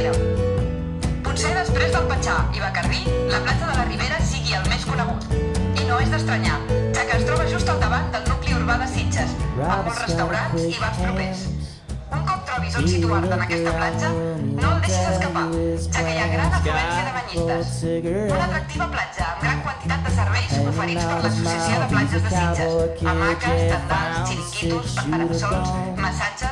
Ribera. Potser després del Patxà i Bacardí, la platja de la Ribera sigui el més conegut. I no és d'estranyar, ja que es troba just al davant del nucli urbà de Sitges, amb molts restaurants i bars propers. Un cop trobis on situar-te en aquesta platja, no el deixis escapar, ja que hi ha gran afluència de banyistes. Una atractiva platja amb gran quantitat de serveis oferits per l'Associació de Platges de Sitges, hamaques, tendals, xiriquitos, parasols, massatges,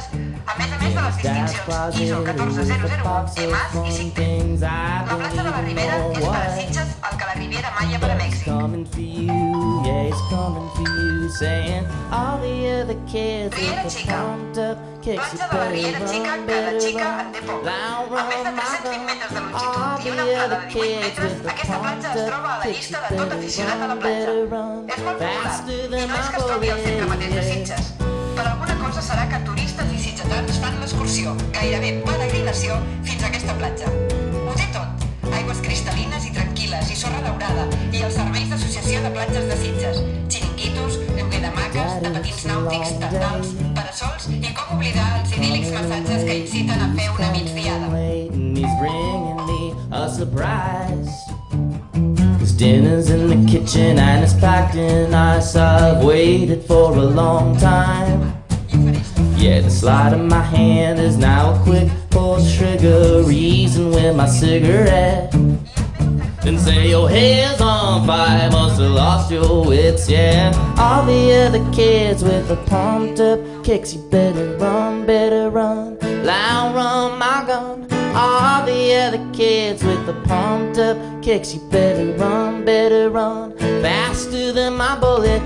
a més a més de les distincions ISO 14001, EMAS i 5T. La platja de la Ribera és per a Sitges el que la Riviera Maia per a Mèxic. Riera Chica. Platja de la Riera Chica, cada xica run. en té poc. Amb més de run, my 320 metres de longitud i una amplada de 18 kids metres, aquesta platja es troba a la llista de tot aficionat a la platja. És molt popular i no és que es trobi al centre mateix de. Sitges. Per alguna cosa serà que sitgetans l'excursió, gairebé peregrinació, fins a aquesta platja. Ho té tot. Aigües cristal·lines i tranquil·les i sorra daurada i els serveis d'associació de platges de Sitges, xiringuitos, lloguer de maques, de patins nàutics, tendals, parasols i com oblidar els idíl·lics massatges que inciten a fer una migdiada. He's bringing me a surprise. Dinner's in the kitchen and it's packed in ice. I've waited for a long time. Yeah, the slide of my hand is now a quick pull trigger. Reason with my cigarette. Then say your hair's on fire, must have lost your wits, yeah. All the other kids with the pumped up kicks, you better run, better run. Loud run, my gun. All the other kids with the pumped up kicks, you better run, better run. Faster than my bullet